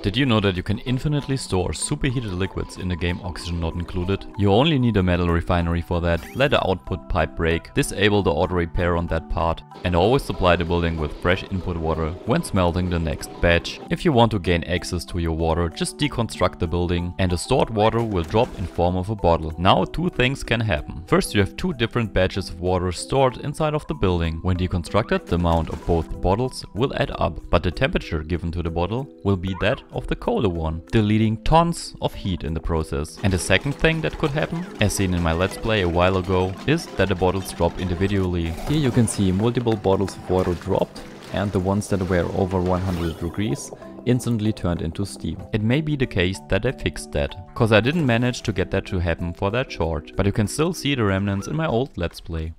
Did you know that you can infinitely store superheated liquids in the game Oxygen Not Included? You only need a metal refinery for that, let the output pipe break, disable the auto repair on that part, and always supply the building with fresh input water when smelting the next batch. If you want to gain access to your water, just deconstruct the building and the stored water will drop in form of a bottle. Now two things can happen. First you have two different batches of water stored inside of the building. When deconstructed, the amount of both bottles will add up, but the temperature given to the bottle will be that of the colder one, deleting tons of heat in the process. And the second thing that could happen, as seen in my let's play a while ago, is that the bottles drop individually. Here you can see multiple bottles of water dropped and the ones that were over 100 degrees instantly turned into steam. It may be the case that I fixed that, cause I didn't manage to get that to happen for that short, but you can still see the remnants in my old let's play.